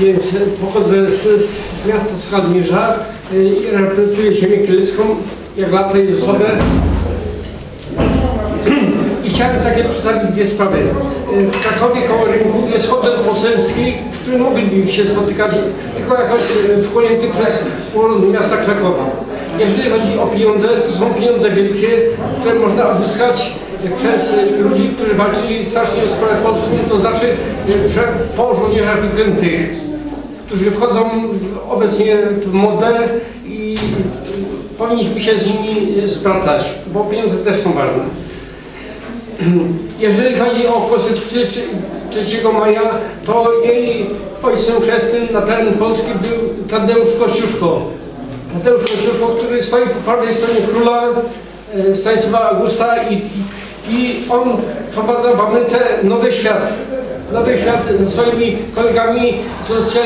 Więc pochodzę z, z miasta Skadmierza e, i reprezentuję ziemię kielecką jak lata i osobę. I chciałem takie przedstawić dwie sprawy. E, W Krakowie koło rynku jest hotel poselski, w którym mogliby się spotykać, tylko jakoś e, wchłonięty przez urząd miasta Krakowa. Jeżeli chodzi o pieniądze, to są pieniądze wielkie, które można uzyskać przez ludzi, którzy walczyli strasznie o sprawę polską, to znaczy po żołnierzach wyklętych, którzy wchodzą obecnie w modę i powinniśmy się z nimi sprawdzać, bo pieniądze też są ważne. Jeżeli chodzi o Konstytucję trzy- 3 maja, to jej ojcem chrzestnym na teren Polski był Tadeusz Kościuszko. Tadeusz Kościuszko, który stoi po prawej stronie króla e, Stanisława Augusta i, i, on wprowadzał w Ameryce nowy świat. Nowy świat ze swoimi kolegami, socjal-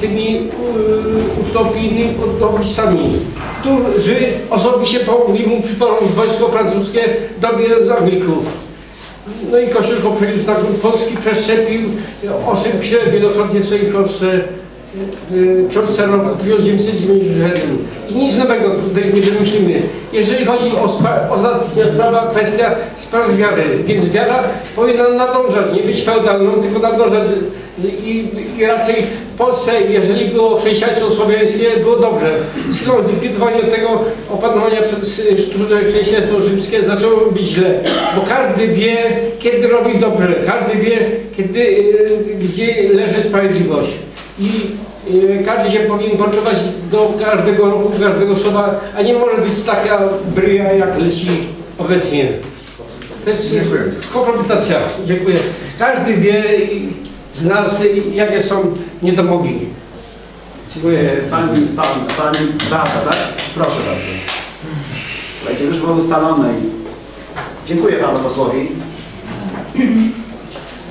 tymi y, utopijnymi utopistami, którzy osobiście pomogli mu przyporząć wojsko francuskie, dobierając Anglików. No i Kościuszko przeniósł na grunt Polski, przeszczepił, oszypł się wielokrotnie w swojej książce, y, książce roku 1997. I nic nowego tutaj nie wymyślimy. Jeżeli chodzi o spra- ostatnia sprawa, kwestia spraw wiary, więc wiara powinna nadążać, nie być feudalną, tylko nadążać i, i raczej w Polsce, jeżeli było chrześcijaństwo słowiańskie, było dobrze. Z chwilą zlikwidowania tego opanowania przez y, sztuczne chrześcijaństwo rzymskie zaczęło być źle, bo każdy wie, kiedy robi dobrze, każdy wie, kiedy, y, gdzie leży sprawiedliwość. I y, każdy się powinien poczuwać do każdego roku, do każdego słowa, a nie może być taka bryja, jak leci obecnie. To jest Dziękuję. kompromitacja. Dziękuję. Każdy wie z nas, jakie są niedomogi. Dziękuję. E, Pani, pan, pani Beata, tak? Proszę bardzo. Słuchajcie, już było ustalone i dziękuję panu posłowi.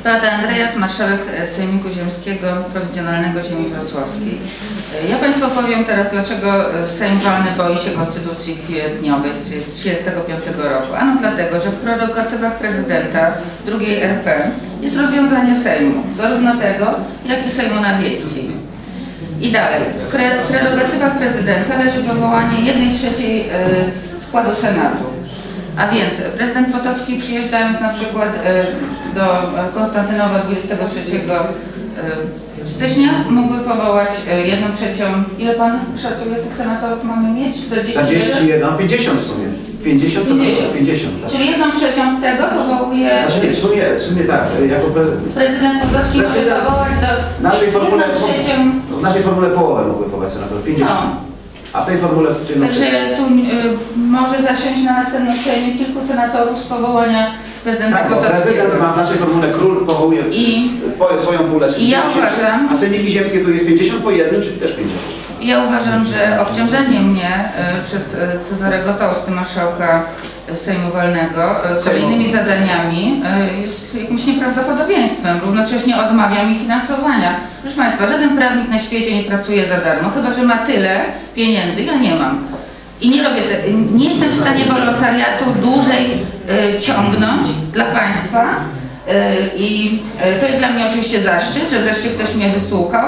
Beata Andreas, marszałek e, Sejmiku Ziemskiego Prowizjonalnego Ziemi Wrocławskiej. E, Ja Państwu powiem teraz, dlaczego e, Sejm Walny boi się Konstytucji kwietniowej z 1935 roku. Ano dlatego, że w prerogatywach prezydenta drugiej RP jest rozwiązanie Sejmu, zarówno tego, jak i Sejmu Nawiejskiej. I dalej, w pre- prerogatywach prezydenta leży powołanie jednej trzeciej składu Senatu. A więc prezydent Potocki przyjeżdżając na przykład e, do e, Konstantynowa 23 e, stycznia mógłby powołać e, jedną trzecią. Ile pan szacuje tych senatorów mamy mieć? 41? 41, 50 w sumie. 50 co to 50. 50. tak. Czyli jedną trzecią z tego powołuje Znaczy nie, w sumie, w sumie tak, e, jako prezydent. prezydent Potocki Prezydent- powołać do naszej formule, jedną trzecią. w naszej formule połowę mógłby powołać senator, 50. No. A w tej formule czy Także tu y, może zasiąść na następnym Sejmie kilku senatorów z powołania prezydenta Tak, bo prezydent ma w naszej formule król powołuje I- swoją pulę, czyli i ja 50, uważam- a sejmiki ziemskie to jest 50 po jednym, czyli też 50. Ja uważam, że obciążenie mnie y, przez y, Cezarego Toasty, marszałka y, Sejmu Walnego, y, Sejmu. kolejnymi zadaniami y, jest jakimś nieprawdopodobieństwem. Równocześnie odmawia mi finansowania. Proszę Państwa, żaden prawnik na świecie nie pracuje za darmo, chyba że ma tyle pieniędzy, ja nie mam. I nie robię te, nie jestem w stanie wolontariatu dłużej y, ciągnąć dla Państwa. Y, I y, to jest dla mnie oczywiście zaszczyt, że wreszcie ktoś mnie wysłuchał.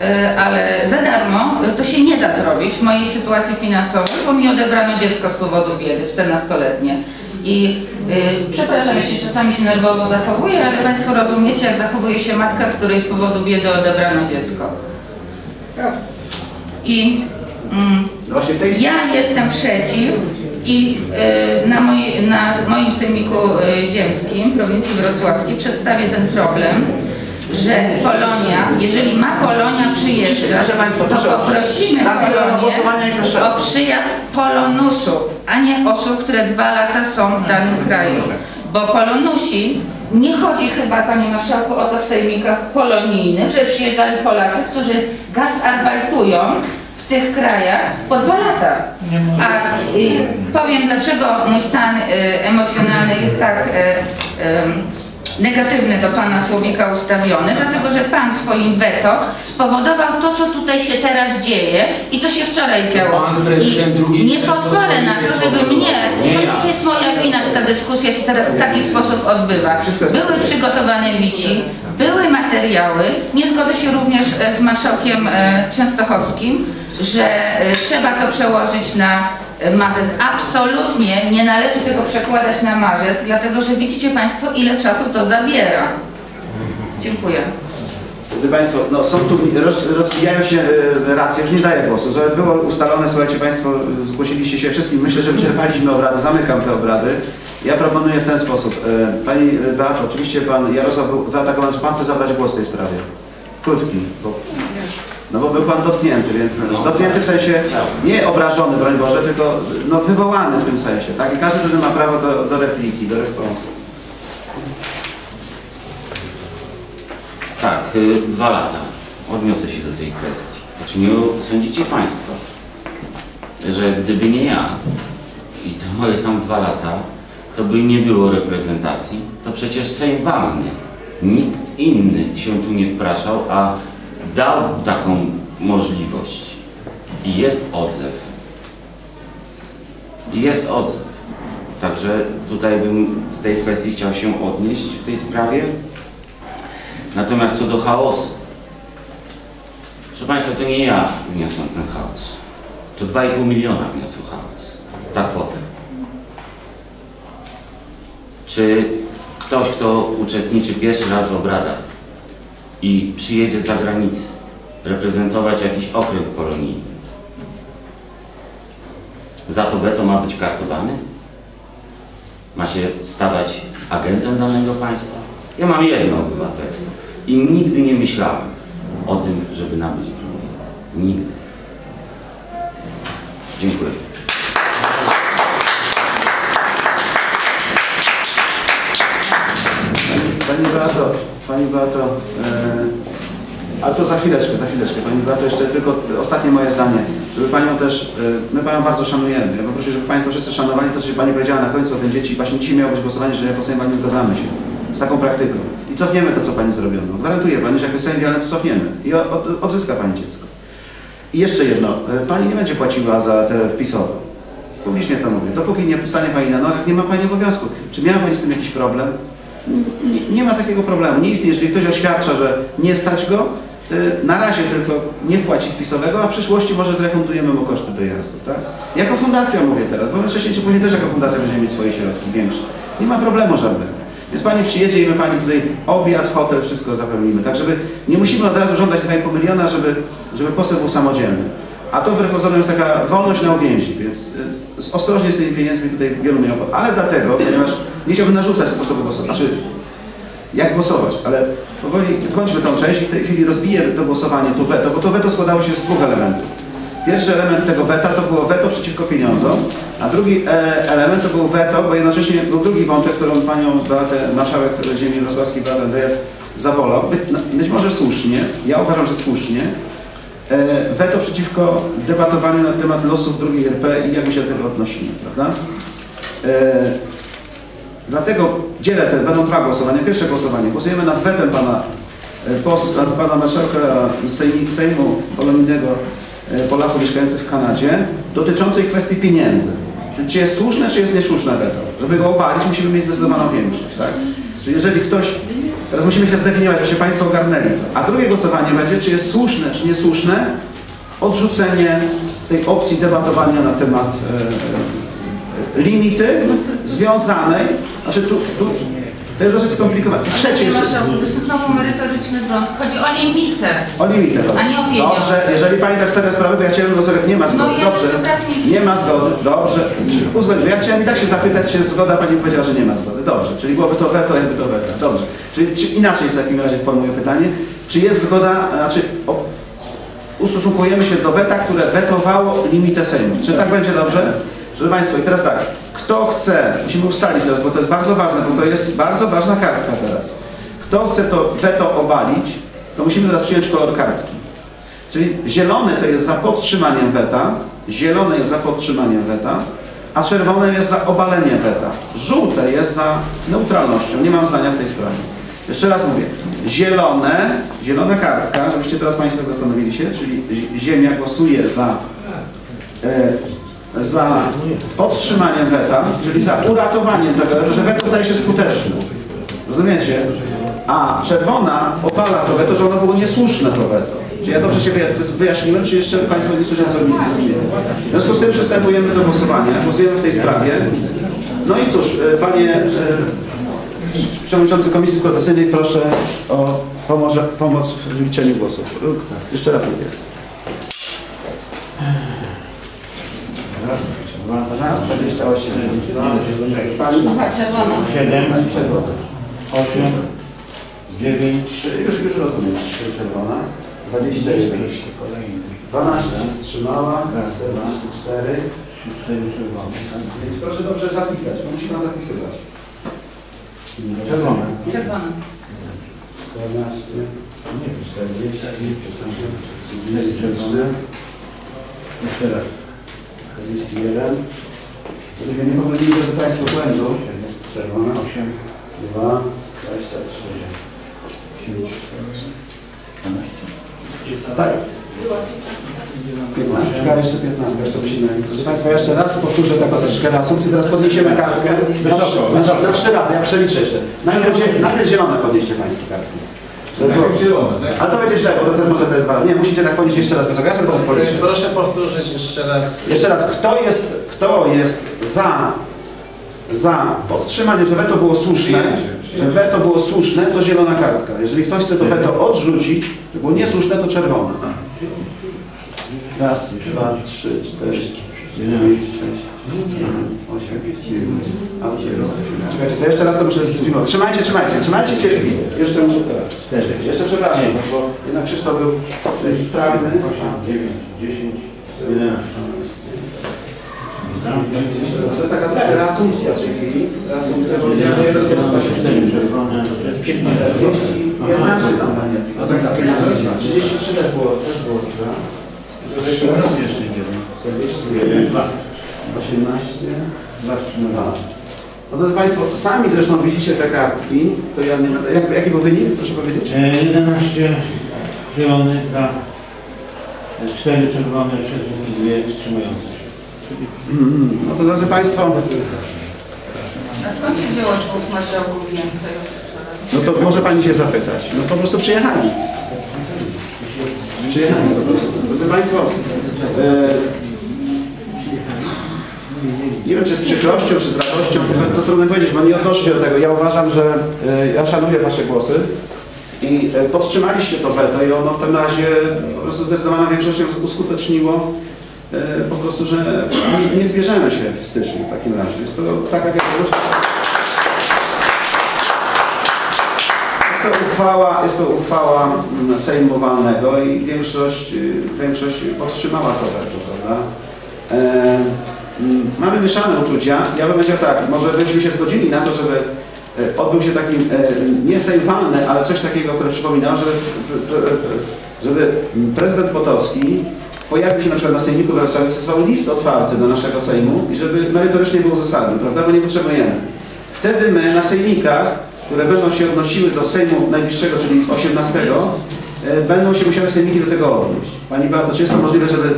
E, ale za darmo to się nie da zrobić w mojej sytuacji finansowej, bo mi odebrano dziecko z powodu biedy, 14-letnie. I y, przepraszam, jeśli czasami się nerwowo zachowuję, ale Państwo rozumiecie, jak zachowuje się matka, której z powodu biedy odebrano dziecko. I mm, No ja jestem przeciw i y, na, moj, na moim sejmiku y, ziemskim, prowincji wrocławskiej przedstawię ten problem, że Polonia, jeżeli ma Polonia przyjeżdżać, Państwa, to proszę. poprosimy Polonię o przyjazd polonusów, a nie osób, które dwa lata są w danym kraju. Bo polonusi, nie chodzi chyba, Panie Marszałku, o to w sejmikach polonijnych, że przyjeżdżali Polacy, którzy gastarbeitują w tych krajach po dwa lata. A y, powiem, dlaczego mój stan y, emocjonalny jest tak y, y, negatywny do pana Słowika ustawiony, dlatego że pan swoim weto spowodował to, co tutaj się teraz dzieje i co się wczoraj działo. I nie pozwolę na to, żeby mnie to Nie jest moja wina, że ta dyskusja się teraz w taki sposób odbywa. Były przygotowane wici, były materiały. Nie zgodzę się również e, z marszałkiem e, Częstochowskim, że e, trzeba to przełożyć na marzec. Absolutnie nie należy tego przekładać na marzec, dlatego że widzicie Państwo, ile czasu to zabiera. Dziękuję. Drodzy Państwo, no są tu, roz, się e, racje, już nie daję głosu. Że Było ustalone, słuchajcie Państwo, e, zgłosiliście się wszystkim. Myślę, że wyczerpaliśmy obrady, zamykam te obrady. Ja proponuję w ten sposób. E, Pani Beato, oczywiście Pan Jarosław był zaatakowany, czy Pan chce zabrać głos w tej sprawie? Krótki, bo, no bo był Pan dotknięty, więc no, dotknięty w sensie nie obrażony, broń Boże, tylko no, wywołany w tym sensie, tak? I każdy wtedy ma prawo do, do repliki, do responsu. Tak, y, dwa lata. Odniosę się do tej kwestii. Znaczy nie sądzicie Państwo, że gdyby nie ja i te moje tam dwa lata, to by nie było reprezentacji, to przecież Sejm walny. Nikt inny się tu nie wpraszał, a dał taką możliwość. I jest odzew. Jest odzew. Także tutaj bym w tej kwestii chciał się odnieść w tej sprawie. Natomiast co do chaosu, proszę Państwa, to nie ja wniosłem ten chaos. To 2,5 miliona wniosł chaos. Ta kwota. Czy ktoś, kto uczestniczy pierwszy raz w obradach i przyjedzie z zagranicy, reprezentować jakiś okręg polonijny, za to weto ma być kartowany? Ma się stawać agentem danego państwa? Ja mam jedno obywatelstwo i nigdy nie myślałem o tym, żeby nabyć drugie. Nigdy. Dziękuję. Pani Beato, Pani Beato, ale to za chwileczkę, za chwileczkę. Pani Beato, jeszcze tylko ostatnie moje zdanie, żeby Panią też, e, my Panią bardzo szanujemy. Ja poproszę, żeby Państwo wszyscy szanowali to, co się Pani powiedziała na końcu o tym dzieci. Właśnie dzisiaj miało być głosowanie, że jako Sejm Pani zgadzamy się z taką praktyką. I cofniemy to, co Pani zrobiono. Gwarantuję Pani, że jako Sejm ale to cofniemy i od, od, odzyska Pani dziecko. I jeszcze jedno, e, Pani nie będzie płaciła za te wpisowe. Publicznie to mówię. Dopóki nie stanie Pani na nogach, nie ma Pani obowiązku. Czy miała Pani z tym jakiś problem? Nie, ma takiego problemu. Nie istnieje, jeżeli ktoś oświadcza, że nie stać go, y, na razie tylko nie wpłaci wpisowego, a w przyszłości może zrefundujemy mu koszty dojazdu. Tak? Jako fundacja mówię teraz, bo my wcześniej czy później też jako fundacja będziemy mieć swoje środki większe. Nie ma problemu żadnego. Więc Pani przyjedzie i my Pani tutaj obiad, hotel, wszystko zapewnimy. Tak, żeby nie musimy od razu żądać 2,5 miliona, żeby, żeby poseł był samodzielny. A to wbrew pozorom jest taka wolność na uwięzi, więc y, ostrożnie z tymi pieniędzmi tutaj wielu miał. Ale dlatego, ponieważ nie chciałbym narzucać sposobu głosowania. Znaczy, jak głosować, ale powoli kończmy tą część i w tej chwili rozbiję to głosowanie, to weto, bo to weto składało się z dwóch elementów. Pierwszy element tego weta to było weto przeciwko pieniądzom, a drugi e, element to był weto, bo jednocześnie był drugi wątek, którą panią Beatę, marszałek ziemi wrocławskiej Beatę Andreas zabolał. Być, być może słusznie, ja uważam, że słusznie, weto przeciwko debatowaniu na temat losów drugiej RP i jak my się do tego odnosimy, prawda? E, Dlatego dzielę te, będą dwa głosowania. Pierwsze głosowanie. Głosujemy nad wetem pana, e, pos, nad pana marszałka Sejmu, Polonijnego e, Polaków mieszkających w Kanadzie dotyczącej kwestii pieniędzy. Czy jest słuszne, czy jest niesłuszne weto. Żeby go obalić, musimy mieć zdecydowaną większość. Tak? Czyli jeżeli ktoś, teraz musimy się zdefiniować, że się Państwo ogarnęli. A drugie głosowanie będzie, czy jest słuszne, czy niesłuszne odrzucenie tej opcji debatowania na temat e, e, limity związanej, znaczy tu, tu to jest dosyć skomplikowane. I trzecie jeszcze, marszałku, to jest znowu merytoryczny błąd. Chodzi o limitę. o limitę. dobrze. A nie o pieniądze. Dobrze, jeżeli Pani tak stawia sprawę, to ja chciałem głosować, nie ma zgody. No ja Dobrze, nie ma zgody, dobrze. Bo ja chciałem i tak się zapytać, czy jest zgoda, Pani powiedziała, że nie ma zgody. Dobrze, czyli byłoby to weto, jakby to weto. Dobrze. Czyli czy inaczej w takim razie formułuję pytanie. Czy jest zgoda, znaczy o, ustosunkujemy się do weta, które wetowało limitę Sejmu. Czy tak będzie dobrze? Proszę Państwa, i teraz tak, kto chce, musimy ustalić teraz, bo to jest bardzo ważne, bo to jest bardzo ważna kartka teraz. Kto chce to weto obalić, to musimy teraz przyjąć kolor kartki. Czyli zielony to jest za podtrzymaniem weta, zielone jest za podtrzymaniem weta, a czerwone jest za obaleniem weta. Żółte jest za neutralnością. Nie mam zdania w tej sprawie. Jeszcze raz mówię. Zielone, zielona kartka, żebyście teraz Państwo zastanowili się, czyli zi- Ziemia głosuje za e, za podtrzymaniem weta, czyli za uratowaniem tego, że weto staje się skuteczne. Rozumiecie? A czerwona opala to weto, że ono było niesłuszne to weto. Czy ja dobrze się wyja- wyjaśniłem, czy jeszcze Państwo nie słyszą mi W związku z tym przystępujemy do głosowania. Głosujemy w tej sprawie. No i cóż, e, Panie e, Przewodniczący Komisji Składacyjnej, proszę o pomoże, pomoc w liczeniu głosów. Jeszcze raz mówię. Raz, 28. Pani Aha, czerwono. 7, 8, 9, Trzy, już, już rozumiem. 3 czerwona. 21. 12 wstrzymała. 44. 4 czerwone. Więc proszę dobrze zapisać, bo musi Pan zapisywać. Czerwone. Czerwono. 14. Nie, 40. 4 czerwone. Jeszcze raz. 41. Żebyśmy nie pomylili, drodzy Państwo, błędu. Czerwona. 8, 2. 23. Tak. 15, jeszcze 15, jeszcze musimy. Proszę Państwa, jeszcze raz powtórzę taką troszkę reasumpcję, teraz podniesiemy kartkę. Na, trzy- na, trzy- na trzy razy, ja przeliczę jeszcze. Najpierw, najpierw zielone podnieście Państwo kartki. Ale to będzie źle, bo to też może te dwa. Nie, musicie tak podnieść jeszcze raz wysoko. Ja sobie teraz policzę. Proszę powtórzyć jeszcze raz. Jeszcze raz, kto jest, kto jest za, za podtrzymaniem, że weto było słuszne, że weto było słuszne, to zielona kartka. Jeżeli ktoś chce to weto odrzucić, to było niesłuszne, to czerwona. Raz, dwa, trzy, cztery, Czekajcie, to jeszcze raz to muszę zfilmować. Trzymajcie, trzymajcie, trzymajcie cierpi. Jeszcze muszę teraz. 4, Jeszcze przepraszam, bo jednak Krzysztof był sprawny. 8, 9, 10, 11. To jest taka troszkę reasumpcja w tej chwili. Reasumpcja, bo ja nie 4 czerwone. 15 tam panie. No tak, 33 też było, też było za. 41, 18, 2. No drodzy Państwo, sami zresztą widzicie te kartki, to ja nie będę, jak, jaki był wynik, proszę powiedzieć? E, 11 zielony, 2, 4 czerwone, 6 2 wstrzymujące się. No to drodzy Państwo, A skąd się wzięło dwóch marszałków więcej? no to może Pani się zapytać. No po prostu przyjechali. Przyjechali po prostu. Drodzy Państwo, e, nie wiem czy z przykrością, czy z radością, to, to trudno powiedzieć, bo nie odnoszę się do tego. Ja uważam, że e, ja szanuję Wasze głosy i e, podtrzymaliście to weto i ono w tym razie po prostu zdecydowaną większością uskuteczniło e, po prostu, że nie, nie zbierzemy się w styczniu w takim razie. Jest to taka wiadomość. Jest to uchwała, jest to uchwała mm, Sejmu Walnego i większość, y, większość podtrzymała to weto, prawda? E, mamy mieszane uczucia. Ja bym powiedział tak, może byśmy się zgodzili na to, żeby e, odbył się taki e, nie Sejm Walny, ale coś takiego, które przypominało, żeby, żeby prezydent Potocki pojawił się na przykład na Sejmiku Wrocławiu, stosował list otwarty do naszego Sejmu i żeby merytorycznie był uzasadniony, prawda? Bo nie potrzebujemy. Wtedy my na sejmikach, które będą się odnosiły do Sejmu najbliższego, czyli 18, e, będą się musiały sejmiki do tego odnieść. Pani Beato, czy jest to możliwe, żeby,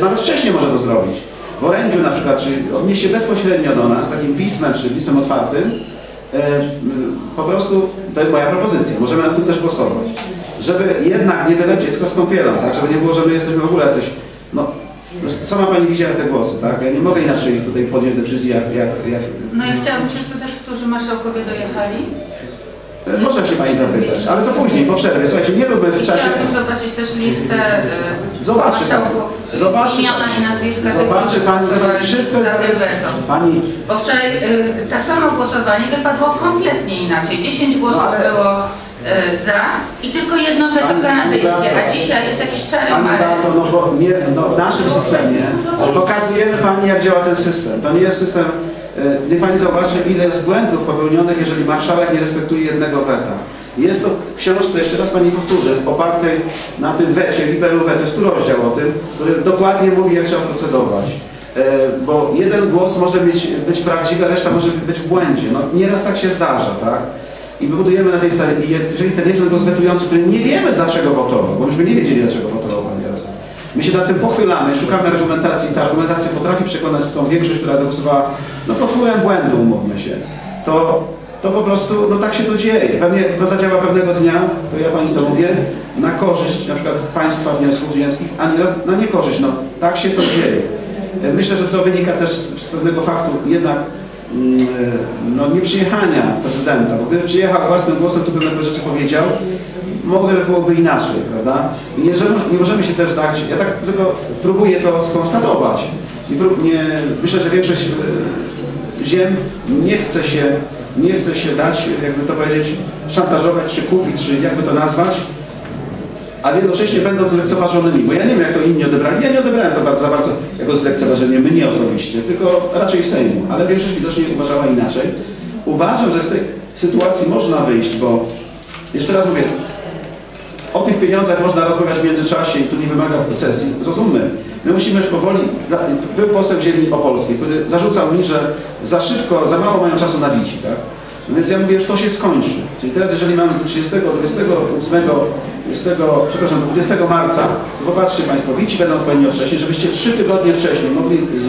nawet wcześniej może to zrobić. W orędziu na przykład, czy odnieść się bezpośrednio do nas, takim pismem, czy listem otwartym, e, po prostu, to jest moja propozycja, możemy nad tym też głosować, żeby jednak nie wyleć dziecko z kąpielą, tak, żeby nie było, że my jesteśmy w ogóle coś, no, sama Pani widziała te głosy, tak, ja nie mogę inaczej tutaj podjąć decyzji, jak, jak, jak No ja chciałabym się spytać, którzy marszałkowie dojechali. E, Może się Pani zapytać, ale to później, po przerwie. Słuchajcie, nie róbmy w czasie... Chciałabym zobaczyć też listę y, Zobaczy Pani. Zobaczy imiona i nazwiska Zobaczy Pani, głosowali wszystko jest. Pani, Bo wczoraj y, to samo głosowanie wypadło kompletnie inaczej. 10 głosów No, ale- było za i tylko jedno weto Pani kanadyjskie, a dzisiaj jest jakiś czarny Pani. Beato, no bo nie, no w naszym systemie pokazujemy Pani, jak działa ten system. To nie jest system... e, Niech Pani zobaczy, ile jest błędów popełnionych, jeżeli marszałek nie respektuje jednego weta. Jest to w książce, jeszcze raz Pani powtórzę, opartej na tym wecie, liberum veto, jest tu rozdział o tym, który dokładnie mówi, jak trzeba procedować. E, Bo jeden głos może być, być prawdziwy, a reszta może być w błędzie. No, nieraz tak się zdarza, tak? I my budujemy na tej sali, jeżeli ten jeden głos wetujący, który nie wiemy dlaczego wotował, bo myśmy nie wiedzieli dlaczego wotował My się nad tym pochylamy, szukamy argumentacji, ta argumentacja potrafi przekonać tą większość, która głosowała no pod wpływem błędu, umówmy się. To, to po prostu, no tak się to dzieje. Pewnie to zadziała pewnego dnia, to ja Pani to mówię, na korzyść na przykład Państwa wniosków ziemskich, a nieraz na niekorzyść. No tak się to dzieje. Myślę, że to wynika też z, z pewnego faktu jednak mm, no, nieprzyjechania prezydenta, bo gdyby przyjechał własnym głosem, to by pewne rzeczy powiedział, mogło byłoby inaczej, prawda? I nie, nie możemy się też dać, ja tak tylko próbuję to skonstatować. Prób, nie, myślę, że większość e, ziem nie chce się, nie chce się dać, jakby to powiedzieć, szantażować, czy kupić, czy jakby to nazwać, ale jednocześnie będąc lekceważonymi, bo ja nie wiem jak to inni odebrali, ja nie odebrałem to bardzo, bardzo jako zlekceważenie, mnie osobiście, tylko raczej Sejmu, ale większość widocznie uważała inaczej. Uważam, że z tej sytuacji można wyjść, bo jeszcze raz mówię, o tych pieniądzach można rozmawiać w międzyczasie i tu nie wymaga sesji. Zrozummy. My musimy już powoli... Był poseł ziemi opolskiej, który zarzucał mi, że za szybko, za mało mają czasu na wici, tak? Więc ja mówię, że to się skończy. Czyli teraz, jeżeli mamy 30, 28, 20, przepraszam, 20 marca, to popatrzcie Państwo, wici będą odpowiednio wcześniej, żebyście trzy tygodnie wcześniej mogli z,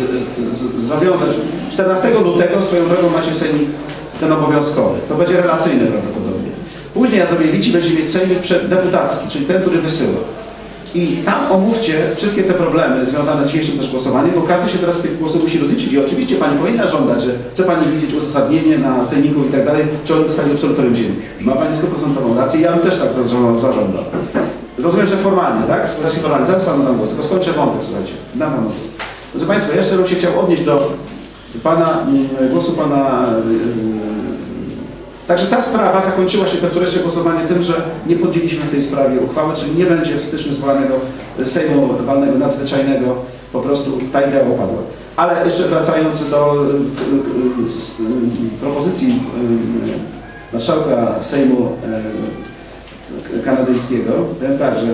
z, z, zawiązać. 14 lutego swoją drogą macie sejmik ten obowiązkowy. To będzie relacyjne prawdopodobnie. Później wici, będzie mieć sejmik deputacki, czyli ten, który wysyła. I tam omówcie wszystkie te problemy związane z dzisiejszym też głosowaniem, bo każdy się teraz z tych głosów musi rozliczyć. I oczywiście Pani powinna żądać, że chce Pani widzieć uzasadnienie na sejmików i tak dalej, czy oni dostali absolutorium ziemi. Ma Pani 100% rację, ja bym też tak za- zażądał. Rozumiem, że formalnie, tak? Wreszcie formalnie, zaraz Panu dam głos, tylko skończę wątek, słuchajcie. Dam Panu głos. Proszę Państwa, jeszcze bym się chciał odnieść do Pana, mm, głosu Pana yy, Także ta sprawa zakończyła się to wczorajsze głosowanie tym, że nie podjęliśmy w tej sprawie uchwały, czyli nie będzie w styczniu zwołanego Sejmu Walnego Nadzwyczajnego, po prostu ta idea opadła. Ale jeszcze wracając do s- y, propozycji marszałka Sejmu kanadyjskiego, powiem tak, że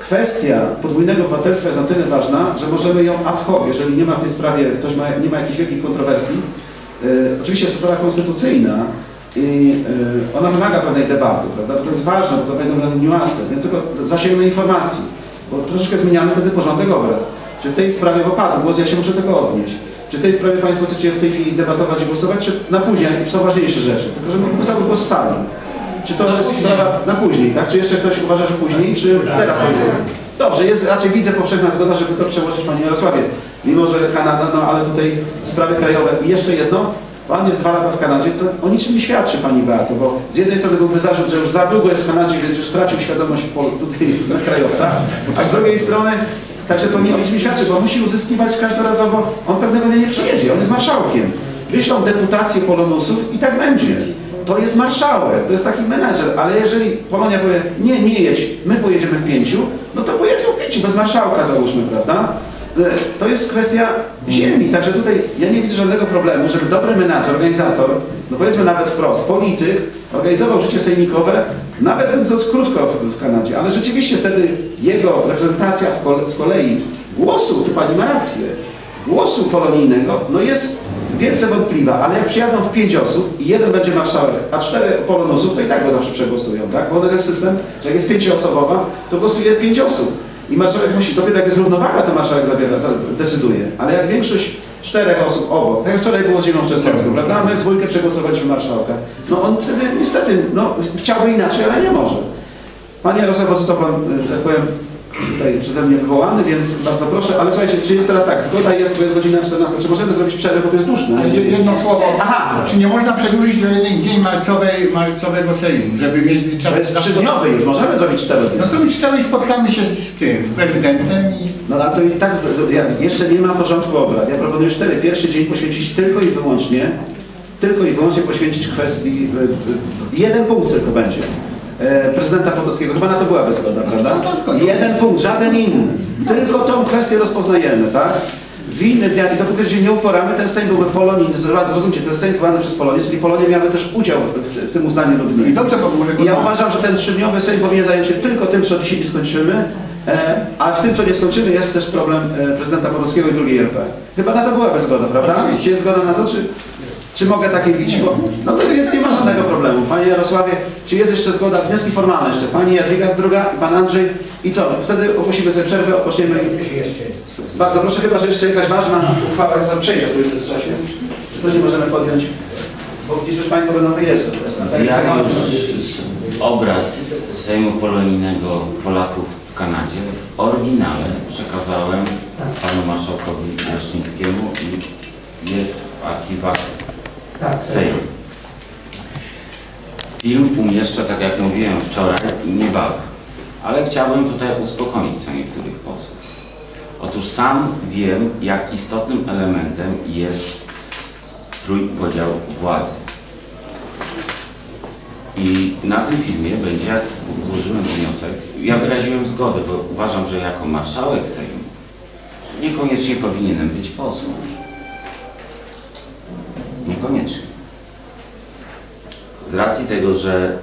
kwestia podwójnego obywatelstwa jest na tyle ważna, że możemy ją ad hoc, jeżeli nie ma w tej sprawie, ktoś ma, nie ma jakichś wielkich kontrowersji, oczywiście sprawa konstytucyjna, i y, ona wymaga pewnej debaty, prawda? Bo to jest ważne, bo to będą pewne niuanse, więc tylko zasięgnę informacji, bo troszeczkę zmieniamy wtedy porządek obrad. Czy w tej sprawie opadł głos, ja się muszę tego odnieść. Czy w tej sprawie Państwo chcecie w tej chwili debatować i głosować, czy na później, są ważniejsze rzeczy? Tylko, żeby głosował głos z sali. Czy to jest sprawa na później, tak? Czy jeszcze ktoś uważa, że później, czy teraz powinien? Dobrze, jest raczej widzę powszechna zgoda, żeby to przełożyć Panie Jarosławie. Mimo, że Kanada, no ale tutaj sprawy krajowe. I jeszcze jedno, Pan jest dwa lata w Kanadzie, to o niczym nie świadczy Pani Beato, bo z jednej strony byłby zarzut, że już za długo jest w Kanadzie, więc już stracił świadomość po, tutaj na krajowca, a z drugiej strony, także to nie niczym świadczy, bo musi uzyskiwać każdorazowo, on pewnego dnia nie przyjedzie, on jest marszałkiem. Wyślą deputację polonusów i tak będzie. To jest marszałek, to jest taki menedżer, ale jeżeli Polonia powie, nie, nie jedź, my pojedziemy w pięciu, no to pojedziemy w pięciu, bez marszałka załóżmy, prawda? E, To jest kwestia ziemi, także tutaj ja nie widzę żadnego problemu, żeby dobry menadżer, organizator, no powiedzmy nawet wprost, polityk, organizował życie sejmikowe, nawet będąc krótko w, Kanadzie, ale rzeczywiście wtedy jego reprezentacja z kolei głosu, tu Pani ma rację, głosu polonijnego, no jest wielce wątpliwa, ale jak przyjadą w pięć osób i jeden będzie marszałek, a cztery polonusów, to i tak go zawsze przegłosują, tak? Bo to jest system, że jak jest pięcioosobowa, to głosuje pięć osób. I marszałek musi, dopiero jak jest równowaga, to marszałek zabiera, za- decyduje. Ale jak większość czterech osób obok, tak jak wczoraj było z Ziemią Częstochowską, prawda? My w dwójkę przegłosowaliśmy marszałka. No on wtedy niestety, no chciałby inaczej, ale nie może. Panie Jarosław, został Pan, tak powiem, tutaj przeze mnie wywołany, więc bardzo proszę. Ale słuchajcie, czy jest teraz tak, zgoda jest, bo jest godzina 14, czy możemy zrobić przerwę, bo to jest duszne? Ale jedno słowo. Aha. Czy nie można przedłużyć do jeden dzień marcowej, marcowego Sejmu, żeby mieć czas... To jest trzydniowy już, możemy zrobić cztery dni. No to cztery spotkamy się z tym, z prezydentem i... No ale to i tak, ja- jeszcze nie ma porządku obrad. Ja proponuję cztery. Pierwszy dzień poświęcić tylko i wyłącznie, tylko i wyłącznie poświęcić kwestii, y, y, jeden punkt tylko będzie. E, prezydenta Potockiego, chyba na to byłaby zgoda, prawda? No. Jeden punkt, żaden inny. Tylko tą kwestię rozpoznajemy, tak? W innym dniach, i dopóki się nie uporamy, ten Sejm byłby Polonii, rozumiecie, ten Sejm zwany przez Polonię, czyli Polonia miałaby też udział w, w tym uznaniu No i dobrze, bo może go ja uważam, że ten trzydniowy Sejm powinien zająć się tylko tym, co dzisiaj nie skończymy, e, a w tym, co nie skończymy, jest też problem e, prezydenta Podolskiego i drugiej RP. Chyba na to byłaby zgoda, prawda? Czy jest zgoda na to, czy... Czy mogę takie? Bo, no to jest, nie ma żadnego problemu. Panie Jarosławie, czy jest jeszcze zgoda? Wnioski formalne jeszcze. Pani Jadwiga druga Pan Andrzej. I co? Wtedy ogłosimy sobie przerwę, odpoczniemy. Bardzo proszę, chyba, że jeszcze jakaś ważna uchwała za przejdzie sobie w tym czasie. Czy coś nie możemy podjąć? Bo gdzieś już Państwo będą wyjeżdżać. Ja już z obrad Sejmu Polonijnego Polaków w Kanadzie w oryginale przekazałem panu marszałkowi Leszczyńskiemu i jest w archiwach Sejmu. Film umieszczę, tak jak mówiłem wczoraj, niebawem, ale chciałbym tutaj uspokoić co niektórych posłów. Otóż sam wiem, jak istotnym elementem jest trójpodział władzy. I na tym filmie będzie, jak złożyłem wniosek, ja wyraziłem zgodę, bo uważam, że jako marszałek Sejmu niekoniecznie powinienem być posłem. Niekoniecznie. Z racji tego, że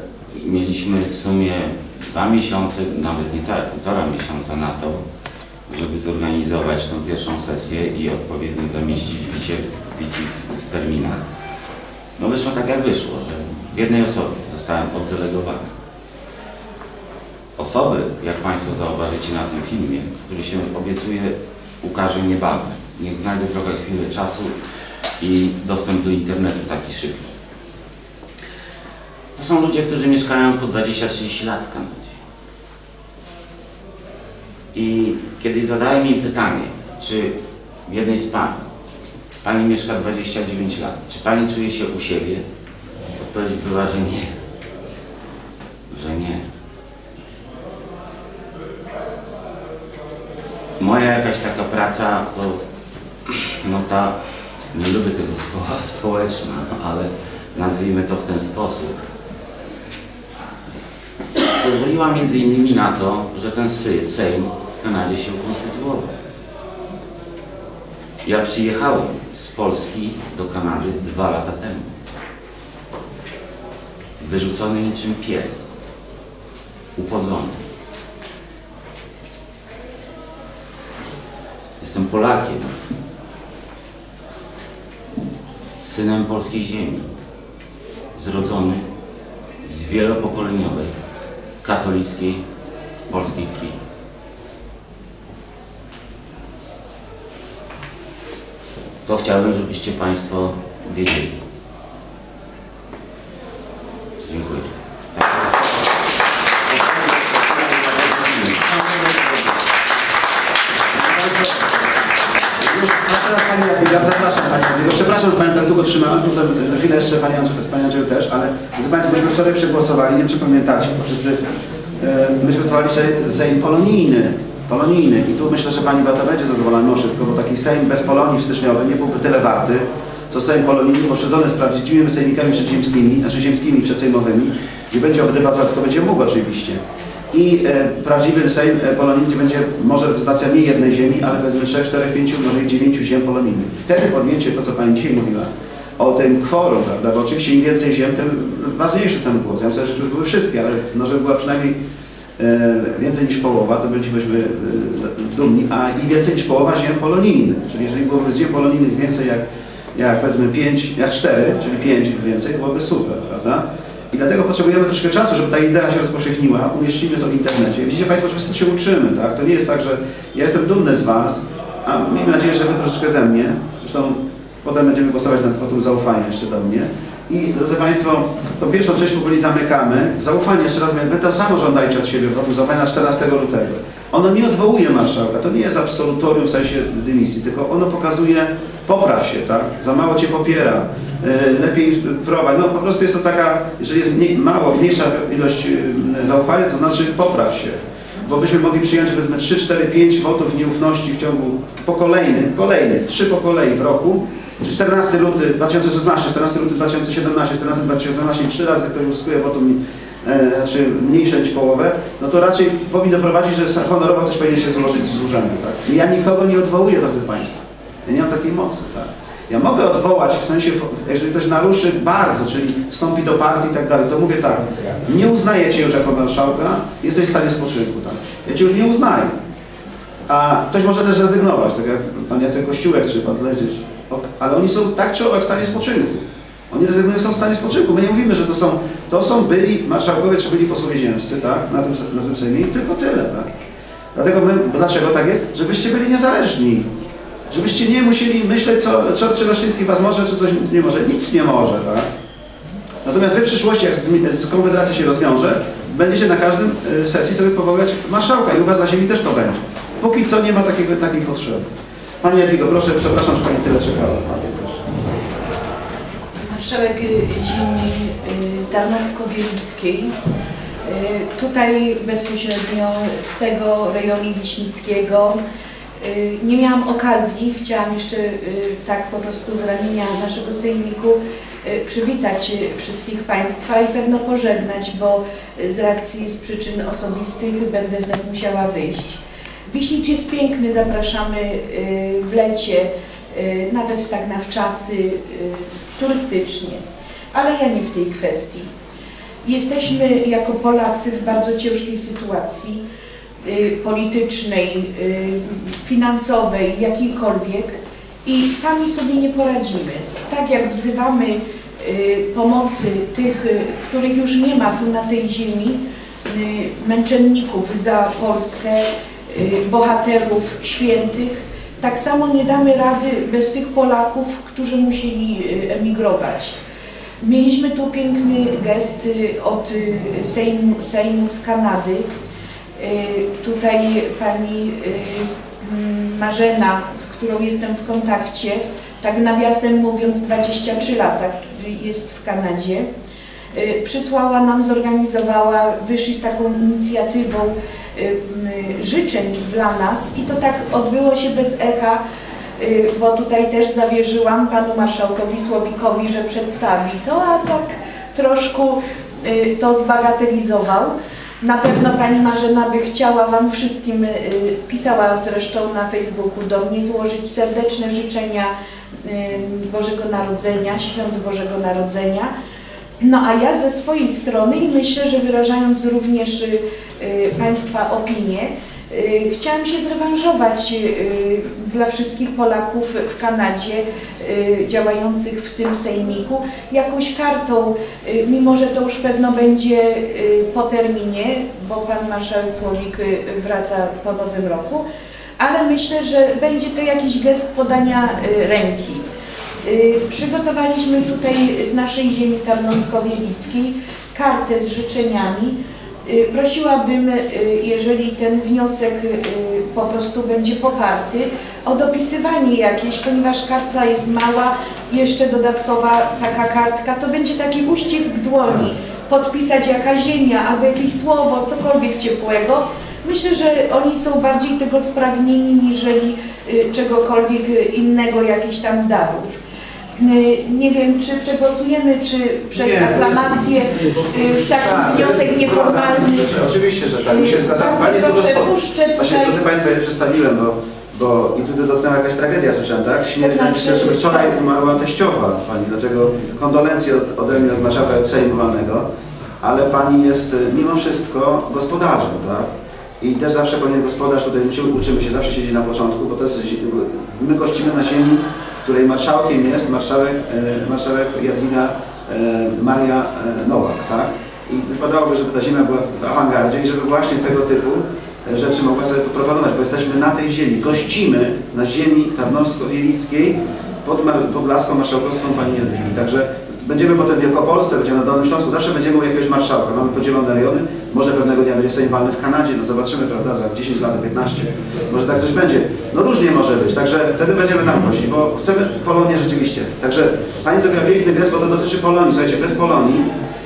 mieliśmy w sumie dwa miesiące, nawet niecałe półtora miesiąca na to, żeby zorganizować tą pierwszą sesję i odpowiednio zamieścić bicie, bici w, w terminach. No wyszło tak jak wyszło, że w jednej osobie zostałem oddelegowany. Osoby, jak Państwo zauważycie na tym filmie, który się obiecuje ukaże niebawem. Niech znajdę trochę chwilę czasu i dostęp do internetu taki szybki. To są ludzie, którzy mieszkają po 20-30 lat w Kanadzie. I kiedy zadałem im pytanie, czy jednej z pań, pani mieszka 29 lat, czy pani czuje się u siebie? Odpowiedź była, że nie. Że nie. Moja jakaś taka praca to, no ta, nie lubię tego słowa społeczna, ale nazwijmy to w ten sposób. Pozwoliła między innymi na to, że ten Sejm w Kanadzie się ukonstytuował. Ja przyjechałem z Polski do Kanady dwa lata temu. Wyrzucony niczym pies. Upodlony. Jestem Polakiem. Synem polskiej ziemi. Zrodzony z wielopokoleniowej, katolickiej, polskiej krwi. To chciałbym, żebyście Państwo wiedzieli. Dziękuję. Teraz Pani Jadwiga, zapraszam Pani Jadwiga. Przepraszam, że Panią tak długo trzymałem, tutaj za chwilę jeszcze Pani Andrzej, Andrzeju też, ale drodzy Państwo, myśmy wczoraj przegłosowali, nie wiem czy pamiętacie, bo wszyscy, e, myśmy głosowali że Sejm polonijny, polonijny i tu myślę, że Pani Beata będzie zadowolona mimo wszystko, bo taki Sejm bez polonii styczniowy nie byłby tyle warty, co Sejm polonijny poprzedzony z prawdziwymi sejmikami przedziemskimi, znaczy ziemskimi przedsejmowymi i będzie debatować, kto będzie mógł oczywiście. I e, prawdziwy Sejm polonijny będzie może reprezentacja nie jednej ziemi, ale powiedzmy 3, 4, 5, może i 9 ziem polonijnych. Wtedy podjęcie to, co Pani dzisiaj mówiła, o tym kworum, prawda? Bo oczywiście im więcej ziem, tym ważniejszy ten głos. Ja myślę, że żeby były wszystkie, ale no, żeby była przynajmniej e, więcej niż połowa, to bylibyśmy e, dumni, a i więcej niż połowa ziem polonijnych. Czyli jeżeli byłoby ziem polonijnych więcej jak, jak powiedzmy 5, jak 4, czyli 5 więcej, byłoby super, prawda? I dlatego potrzebujemy troszkę czasu, żeby ta idea się rozpowszechniła, umieścimy to w internecie. Widzicie Państwo, że wszyscy się uczymy, tak? To nie jest tak, że ja jestem dumny z Was, a miejmy nadzieję, że Wy troszeczkę ze mnie. Zresztą potem będziemy głosować nad wotum zaufania jeszcze do mnie. I drodzy Państwo, tą pierwszą część powoli zamykamy. Zaufanie, jeszcze raz Wy to samo żądajcie od siebie wotum zaufania na 14 lutego. Ono nie odwołuje marszałka, to nie jest absolutorium w sensie dymisji, tylko ono pokazuje, popraw się, tak? Za mało Cię popiera, lepiej prowadź. No po prostu jest to taka, jeżeli jest mniej, mało, mniejsza ilość y, zaufania, to znaczy popraw się. Bo byśmy mogli przyjąć powiedzmy 3, 4, 5 wotów nieufności w ciągu po kolejnych, kolejnych, trzy po kolei w roku, czy 14 luty 2016, 14 luty 2017, 14 2012, trzy razy ktoś uzyskuje wotum e, znaczy mniejsze niż połowę, no to raczej powinno prowadzić, że honorowo ktoś powinien się złożyć z urzędu. Tak? Ja nikogo nie odwołuję, drodzy Państwo. Ja nie mam takiej mocy. Tak? Ja mogę odwołać w sensie, jeżeli ktoś naruszy bardzo, czyli wstąpi do partii i tak dalej, to mówię tak, nie uznaję Cię już jako marszałka, jesteś w stanie spoczynku. Tak? Ja Cię już nie uznaję. A ktoś może też rezygnować, tak jak pan Jacek Kościółek czy pan Lezysz. Ale oni są tak czy owak w stanie spoczynku. Oni rezygnują, są w stanie spoczynku. My nie mówimy, że to są, to są byli marszałkowie, czy byli posłowie ziemscy, tak? Na tym, na tym Sejmie i tylko tyle, tak? Dlatego my, dlaczego tak jest? Żebyście byli niezależni. Żebyście nie musieli myśleć, co, co czy Leszczyński was może, czy coś nie może. Nic nie może, tak? Natomiast wy w przyszłości, jak z, z Konfederacja się rozwiąże, będziecie na każdym y, sesji sobie powoływać marszałka i u was na ziemi też to będzie. Póki co nie ma takiego, takiej potrzeby. Pani Jadwigo, proszę, przepraszam, że Pani tyle czekała. Marszałek y, Ziemi y, Tarnowsko-Wielickiej. Y, Tutaj bezpośrednio z tego rejonu Wiśnickiego nie miałam okazji, chciałam jeszcze y, tak po prostu z ramienia naszego sejmiku y, przywitać y, wszystkich Państwa i pewno pożegnać, bo y, z racji, z przyczyn osobistych będę wnet musiała wyjść. Wiśnicz jest piękny, zapraszamy y, w lecie, y, nawet tak na wczasy y, turystycznie, ale ja nie w tej kwestii. Jesteśmy jako Polacy w bardzo ciężkiej sytuacji y, politycznej, y, finansowej, jakiejkolwiek i sami sobie nie poradzimy. Tak jak wzywamy y, pomocy tych, y, których już nie ma tu na tej ziemi, y, męczenników za Polskę, y, bohaterów świętych, tak samo nie damy rady bez tych Polaków, którzy musieli y, emigrować. Mieliśmy tu piękny gest y, od y, Sejmu, Sejmu z Kanady. Y, Tutaj pani y, Marzena, z którą jestem w kontakcie, tak nawiasem mówiąc 23 lata jest w Kanadzie, y, przysłała nam, zorganizowała, wyszli z taką inicjatywą życzeń dla nas i to tak odbyło się bez echa, bo tutaj też zawierzyłam panu marszałkowi Słowikowi, że przedstawi to, a tak troszkę to zbagatelizował. Na pewno pani Marzena by chciała wam wszystkim, y, pisała zresztą na Facebooku do mnie, złożyć serdeczne życzenia y, Bożego Narodzenia, świąt Bożego Narodzenia. No a ja ze swojej strony i myślę, że wyrażając również y, Państwa opinię, chciałam się zrewanżować y, dla wszystkich Polaków w Kanadzie y, działających w tym sejmiku jakąś kartą, y, mimo że to już pewno będzie y, po terminie, bo Pan Marszałek Słowik y, wraca po Nowym Roku, ale myślę, że będzie to jakiś gest podania y, ręki. Y, Przygotowaliśmy tutaj z naszej ziemi tarnowsko-wielickiej kartę z życzeniami. Y, Prosiłabym, y, jeżeli ten wniosek y, po prostu będzie poparty, o dopisywanie jakieś, ponieważ karta jest mała, jeszcze dodatkowa taka kartka, to będzie taki uścisk dłoni, podpisać jaka ziemia albo jakieś słowo, cokolwiek ciepłego. Myślę, że oni są bardziej tego spragnieni, niżeli czegokolwiek innego, jakichś tam darów. Nie wiem, czy przegłosujemy, czy przez Nie, jest- aklamację y, taki Tak, wniosek jest nieformalny. wprowadzamy. Oczywiście, że tak, my się. Bardzo Pani jest puszczę Właśnie, drodzy Państwo, ja przedstawiłem, bo, bo i tutaj dotknęła jakaś tragedia, słyszałem, tak? Śmierć, To znaczy- wczoraj umarła teściowa Pani, dlatego kondolencje od, ode mnie, od marszałka od Sejmu Walnego, ale Pani jest y, mimo wszystko gospodarzem, tak? I też zawsze powinien gospodarz, tutaj uczymy, się, zawsze siedzi na początku, bo to jest, my gościmy na ziemi, której marszałkiem jest marszałek, e, marszałek Jadwiga e, Maria e, Nowak, tak? I wypadałoby, żeby ta ziemia była w awangardzie i żeby właśnie tego typu rzeczy mogła sobie tu proponować, bo jesteśmy na tej ziemi, gościmy na ziemi tarnowsko-wielickiej pod, pod laską marszałkowską pani Jadwigi. Także będziemy potem w Wielkopolsce, będziemy na Dolnym Śląsku, zawsze będziemy u jakiegoś marszałka. Mamy podzielone rejony, może pewnego dnia będzie Sejm walny w Kanadzie, no zobaczymy, prawda, za 10 lat, 15, może tak coś będzie. No różnie może być, także wtedy będziemy tam prosić, bo chcemy Polonię rzeczywiście. Także Pani zrobiła piękny gest, bo to dotyczy Polonii. Słuchajcie, bez Polonii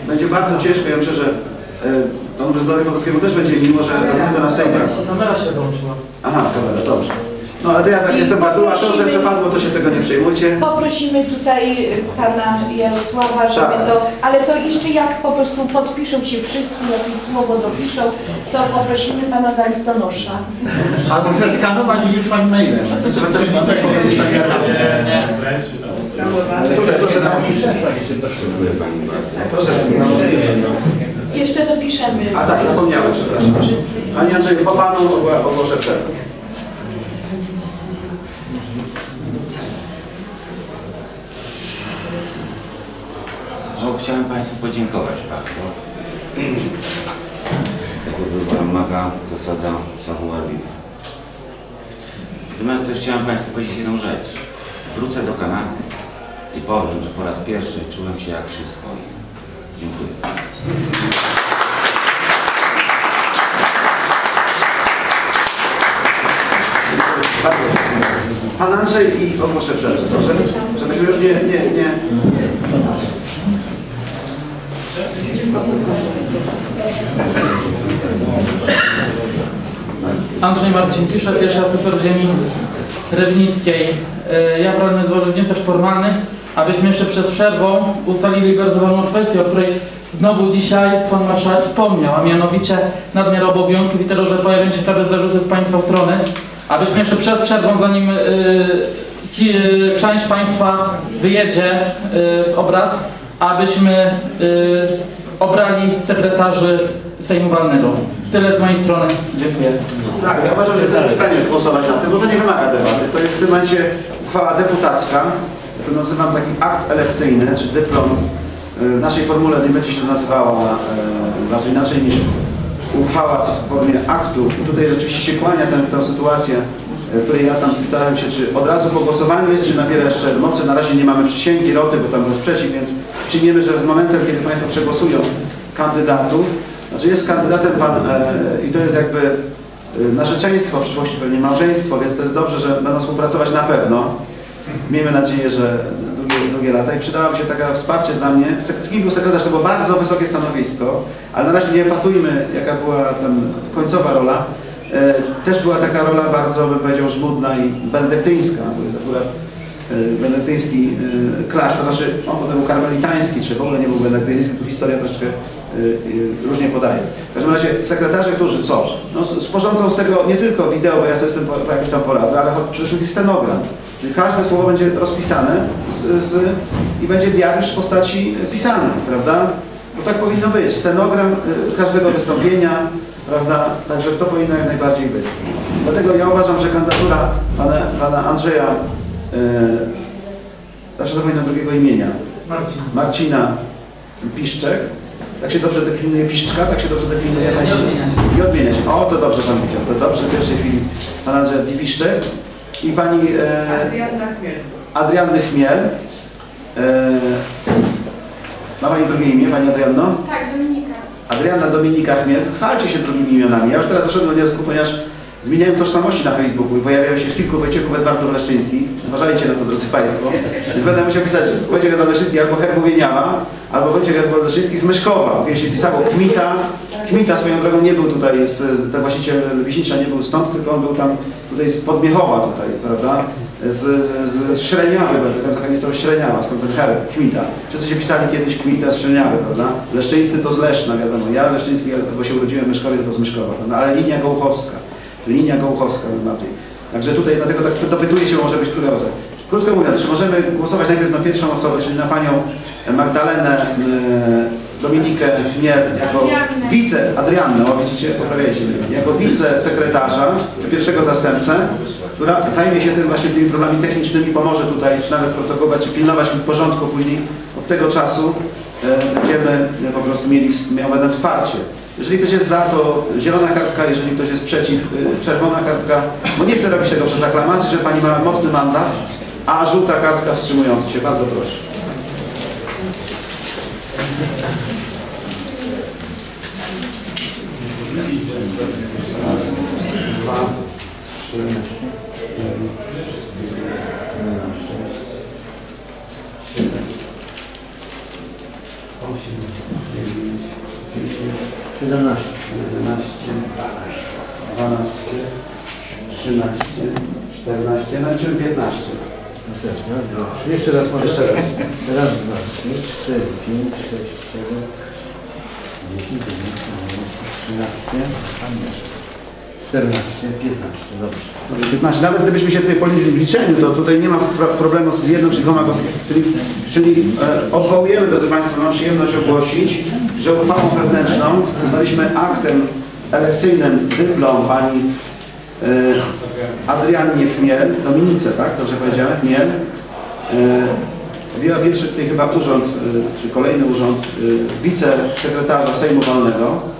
będzie bardzo ciężko, ja myślę, że e, panu prezydentowi Potockiemu też będzie miło, że robimy to na Sejmie. Kamera się włączyła. Aha, dobra, dobrze. No ale to ja tak I jestem batu, a to, że poprosimy- przepadło, to się tego nie przejmujcie. Poprosimy tutaj pana Jarosława, żeby Tak. to, ale to jeszcze jak po prostu podpiszą się wszyscy, jakieś słowo dopiszą, to poprosimy pana za listonosza. Albo zeskanować i wysłać mailem. Chcę sobie coś więcej powiedzieć, Pani Jarku? Tutaj, proszę na ulicę. Proszę na ulicę. Jeszcze dopiszemy. A tak, zapomniałem, przepraszam. Wszyscy. Pani Andrzej, po Panu ogłoszę przerwę. Chciałem Państwu podziękować bardzo. Tego wymaga zasada vivre. Natomiast też chciałem Państwu powiedzieć jedną rzecz. Wrócę do Kanady i powiem, że po raz pierwszy czułem się jak. Bardzo dziękuję. Pan Andrzej i ogłoszę przerwę, proszę, żebyśmy już nie, nie, nie... Andrzej Marcin Cisza, pierwszy asesor ziemi rybnickiej. E, Ja pragnę złożyć wniosek formalny, abyśmy jeszcze przed przerwą ustalili bardzo ważną kwestię, o której znowu dzisiaj Pan Marszałek wspomniał, a mianowicie nadmiar obowiązków i tego, że pojawią się także zarzuty z Państwa strony, abyśmy jeszcze przed przerwą, zanim ki- część Państwa wyjedzie e, z obrad, abyśmy e, obrali sekretarzy Sejmu Walnego. Tyle z mojej strony. Dziękuję. Tak, ja uważam, że jesteśmy w stanie głosować nad tym, bo to nie wymaga debaty. To jest w tym momencie uchwała deputacka. Ja to nazywam taki akt elekcyjny, czy dyplom. Y, W naszej formule nie będzie się to nazywała e, raczej inaczej niż uchwała w formie aktu. I tutaj rzeczywiście się kłania ten, tę sytuację, której ja tam pytałem się, czy od razu po głosowaniu jest, czy nabiera jeszcze mocy. Na razie nie mamy przysięgi, roty, bo tam był sprzeciw, więc przyjmiemy, że z momentem, kiedy Państwo przegłosują kandydatów, znaczy jest kandydatem Pan e, i to jest jakby e, narzeczeństwo, w przyszłości pewnie małżeństwo, więc to jest dobrze, że będą współpracować na pewno. Miejmy nadzieję, że długie, długie lata i przydałoby się takie wsparcie dla mnie. Sek- Kim był sekretarz, to było bardzo wysokie stanowisko, ale na razie nie patujmy, jaka była tam końcowa rola. E, też była taka rola bardzo, bym powiedział, żmudna i benedyktyńska. To jest akurat e, benedyktyński e, klasztor, znaczy on potem był karmelitański, czy w ogóle nie był benedyktyński, tu historia troszeczkę różnie podaje. W każdym razie sekretarze, którzy co? No, sporządzą z tego nie tylko wideo, bo ja sobie z tym jakoś tam poradzę, ale przede wszystkim stenogram. Czyli każde słowo będzie rozpisane z, z, i będzie diariusz w postaci pisanej, prawda? Bo tak powinno być. Stenogram każdego wystąpienia, prawda? Także to powinno jak najbardziej być. Dlatego ja uważam, że kandydatura pana, pana Andrzeja, y, zawsze zapominam drugiego imienia, Marcin. Marcina Piszczek, tak się dobrze definiuje Piszczka, tak się dobrze definiuje. Nie odmienia się. Nie odmienia się. O, to dobrze Pan widział. To dobrze w pierwszej chwili Pan Andrzej Piszczek i Pani e, Adrianny Chmiel. E, ma Pani drugie imię, Pani Adrianno? Tak, Dominika. Adrianna Dominika Chmiel. Chwalcie się drugimi imionami. Ja już teraz doszedłem do wniosku, ponieważ zmieniałem tożsamości na Facebooku i pojawiają się kilku Wojciechów Edwardów Leszczyński. Uważajcie na to, drodzy Państwo. Więc będę musiał pisać Wojciech Edward Leszczyński albo Herbowieniawa, albo Wojciech Edward Leszczyński z Myszkowa. Kiedyś się pisało Kmita. Kmita swoją drogą nie był tutaj, z- ten właściciel Wiśnicza nie był stąd, tylko on był tam tutaj z Podmiechowa tutaj, prawda? Z, z, z Śreniawy, bo taka miejscowość Śreniawa, stąd ten herb, Kmita. Wszyscy się pisali kiedyś Kmita z Śreniawy, prawda? Leszczyńscy to z Leszna, wiadomo. Ja Leszczyński, bo się urodziłem w Myszkowie, to z Myszkowa, prawda? Ale linia Gołuchowska, czyli linia Gołuchowska bardziej. Także tutaj dlatego tak dopytuję się, może być kuriozę. Krótko mówiąc, czy możemy głosować najpierw na pierwszą osobę, czyli na panią Magdalenę e, Dominikę Chmiel jako wice, Adriannę, o widzicie, poprawiajcie mnie, jako wicesekretarza, czy pierwszego zastępcę, która zajmie się tym właśnie tymi problemami technicznymi, pomoże tutaj, czy nawet protokołować, czy pilnować porządku później. Od tego czasu e, będziemy e, po prostu mieli, miał będę wsparcie. Jeżeli ktoś jest za, to zielona kartka, jeżeli ktoś jest przeciw, czerwona kartka, bo nie chcę robić tego przez aklamację, że pani ma mocny mandat, a żółta kartka wstrzymująca się. Bardzo proszę. Raz, dwa, trzy, siedemnaście, jedenaście, dwanaście, trzynaście, czternaście, no czym piętnaście. Jeszcze raz, może jeszcze raz. Raz, dwa, trzy, cztery, pięć, sześć, siedem, dziesięć, dziewięć, trzynaście, 14, 15, dobrze. 15. Nawet gdybyśmy się tutaj policzyli w liczeniu, to tutaj nie ma problemu z jedną czy dwoma głosami. Czyli, czyli e, odwołujemy, drodzy Państwo, mam przyjemność ogłosić, że uchwałą wewnętrzną daliśmy aktem elekcyjnym dyplom Pani e, Adriannie Chmiel, Dominice, tak? Dobrze powiedziałem? Chmiel. E, objęła pierwszy tutaj chyba urząd, e, czy kolejny urząd e, wicesekretarza Sejmu Wolnego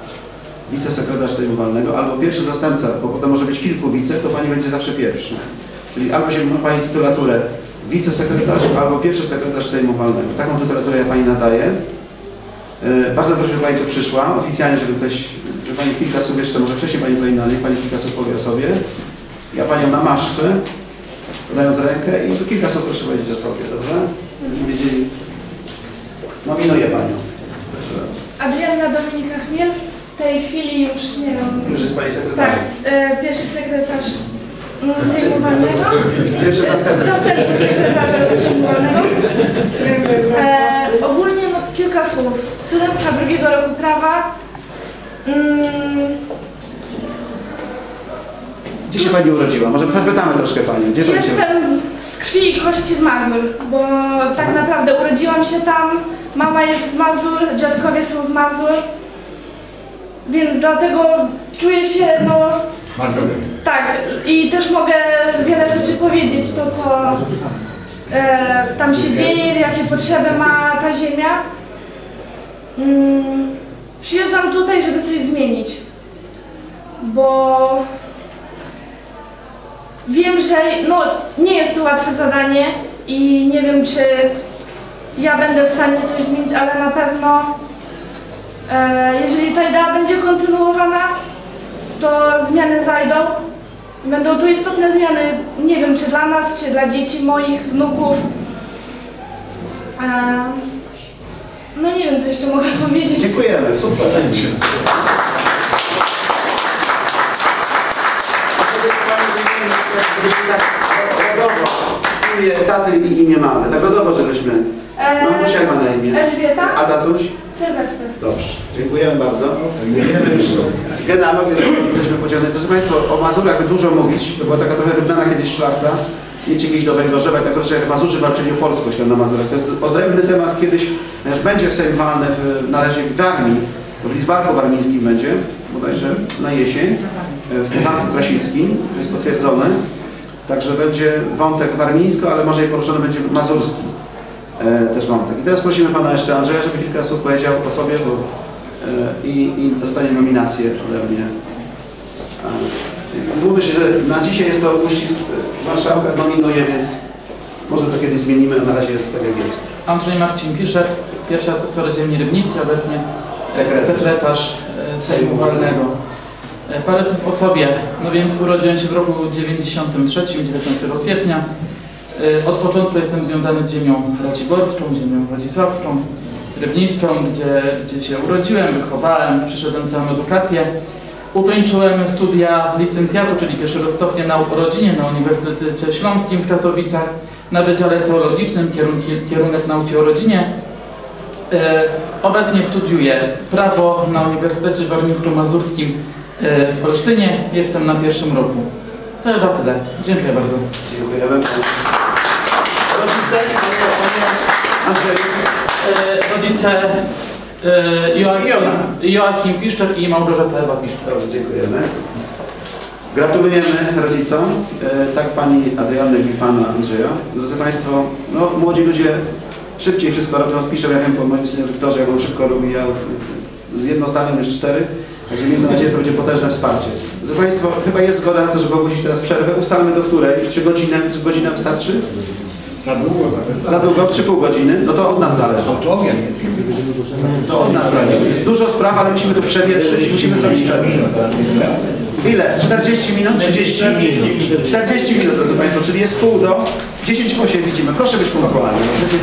wicesekretarz Sejmu Walnego, albo pierwszy zastępca, bo potem może być kilku wice, to Pani będzie zawsze pierwszy. Czyli albo się ma Pani tytulaturę wicesekretarz, albo pierwszy sekretarz Sejmu Walnego. Taką tytulaturę ja Pani nadaję. Y, Bardzo proszę, żeby Pani tu przyszła, oficjalnie, żeby ktoś, żeby Pani kilka słów jeszcze, może wcześniej Pani powinna, niech Pani kilka słów powie o sobie. Ja Panią namaszczę, podając rękę i tu kilka słów proszę powiedzieć o sobie, dobrze? Żebyśmy wiedzieli. Nominuję Panią. Adrianna Dominika Chmiel. W tej chwili już nie wiem. Już jest Pani Tak, sekretarz. e, pierwszy sekretarz mm, Sejmu Walnego. Pierwszy zastępca. Zastępca sekretarza Sejmu Walnego. E, ogólnie no, kilka słów. Studentka drugiego roku prawa. Mm, Gdzie się Pani urodziła? Może zapytamy troszkę Panią. Gdzie Pani się Jestem z krwi i kości z Mazur, bo tak naprawdę urodziłam się tam, mama jest z Mazur, dziadkowie są z Mazur, więc dlatego czuję się, no tak, i też mogę wiele rzeczy powiedzieć, to co e, tam się dzieje, jakie potrzeby ma ta ziemia. Mm, przyjeżdżam tutaj, żeby coś zmienić, bo Wiem, że no, nie jest to łatwe zadanie i nie wiem, czy ja będę w stanie coś zmienić, ale na pewno jeżeli ta idea będzie kontynuowana, to zmiany zajdą. Będą to istotne zmiany, nie wiem, czy dla nas, czy dla dzieci moich, wnuków. E, no nie wiem, co jeszcze mogę powiedzieć. Dziękujemy. Super. Taty i imię mamy. Tak rodowo, żebyśmy. E, Mamusia ma na imię. Elżbieta, A tatuś? Sylwester. Dobrze. Dziękujemy bardzo. Wiemy już. Generalnie jesteśmy pociągnięci. Proszę Państwa, o Mazurach by dużo mówić. To była taka trochę wygnana kiedyś szlachta. Jedźcie gdzieś do Węgorzewa, tak zawsze jak Mazurzy walczyli o polskość tam na Mazurach. To jest odrębny temat kiedyś, ponieważ będzie Sejm walny w, na razie w Warmii, w Lidzbarku Warmińskim będzie, bodajże na jesień, w Zamku Krasickim, to jest potwierdzone. Także będzie wątek warmińsko, ale może i poruszony będzie mazurski e, też wątek. I teraz prosimy Pana jeszcze Andrzeja, żeby kilka słów powiedział o sobie, bo, e, i, i dostanie nominację ode mnie. A, czyli Mówi się, że na dzisiaj jest to uścisk e, marszałka nominuje, więc może to kiedyś zmienimy, a na razie jest tak jak jest. Andrzej Marcin Piszek, pierwszy asesor ziemi rybnickiej, obecnie Sekretarz. sekretarz e, Sejmu Walnego. E, Parę słów o sobie. No więc urodziłem się w roku 93, 19 kwietnia. E, Od początku jestem związany z ziemią raciborską, ziemią wodzisławską, rybnicką, gdzie, gdzie się urodziłem, wychowałem, przyszedłem całą edukację. Ukończyłem studia licencjatu, czyli pierwszego stopnia nauk o rodzinie na Uniwersytecie Śląskim w Katowicach na Wydziale Teologicznym, kierunki, kierunek nauki o rodzinie. E, Obecnie studiuję prawo na Uniwersytecie Warmińsko-Mazurskim e, w Olsztynie. Jestem na pierwszym roku. To chyba tyle. Dziękuję bardzo. Dziękujemy. Rodzice, panie Andrzeju. E, Rodzice e, Joachim, Joachim Piszczek i Małgorzata Ewa Piszczek. Dobrze, dziękujemy. Gratulujemy rodzicom, e, tak Pani Adriany, i Pana Andrzeja. Drodzy Państwo, no, młodzi ludzie szybciej wszystko robią, piszą, ja wiem po moim synie Wiktorze, jak on szybko robi, ja z jedno zdanie już cztery, także miejmy nadzieję, to będzie potężne wsparcie. Drodzy Państwo, chyba jest zgoda na to, żeby ogłosić teraz przerwę. Ustalmy do której? Czy godzinę, czy godzina wystarczy? Za długo nawet. Za długo? Czy pół godziny? No to od nas zależy. To to wiem. To od nas zależy. Jest dużo spraw, ale musimy tu przewietrzyć, musimy zrobić przerwę. Ile? 40 minut? 30? 40 minut, drodzy Państwo, czyli jest pół do 10 po 8 widzimy. Proszę być punktualni. Dziękuję.